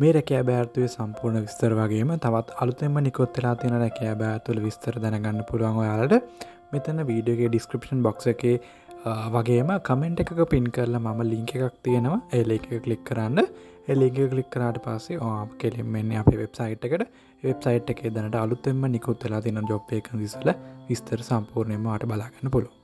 මේ රැකෑ බෑර්තුවේ සම්පූර්ණ විස්තර වගේම තවත් අලුතෙම නිකොත්තලා තියෙන රැකෑ බෑතුල විස්තර දැනගන්න පුළුවන් ඔයාලට. මෙතන වීඩියෝගේ ඩිස්ක්‍රපෂන් බොක්ස එක වගේම කමෙන්ට් එකක පින් කරලා මම ලිංක එකක් තියෙනවා. එල එක කලික් කරන්න. එලිග කලික් කරාට පස්සේ ආ කෙලින්ෙන්නේ අප වෙබ්සයිට් එකට. වෙබ්සයිට් එක දැනට අලුත්තෙම නිකුත්තලා තින ජොබ්ය එක දිසල විස්තර සම්පූර්ණයම අට බලාගන්න පුළුව